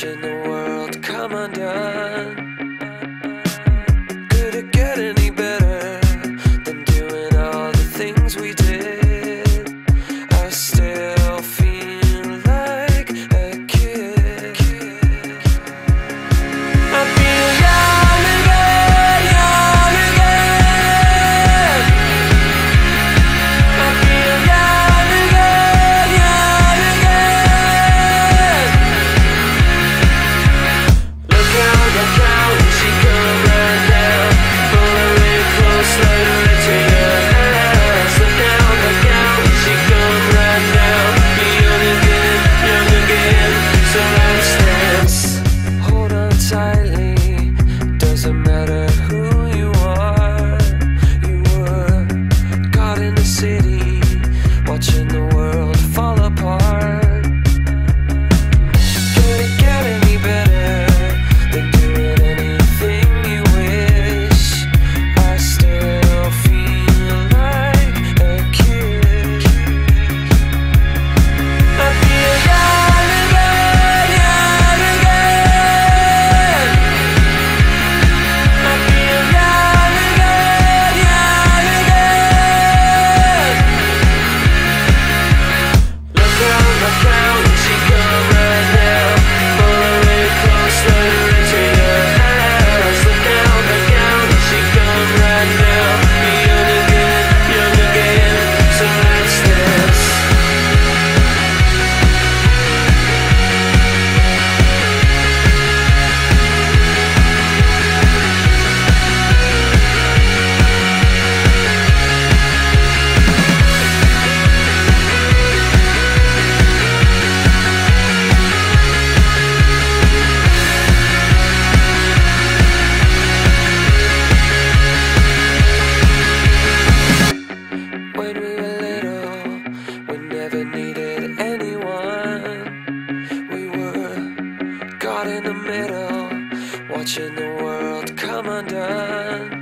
watching the world come undone. in the middle, watching the world come undone.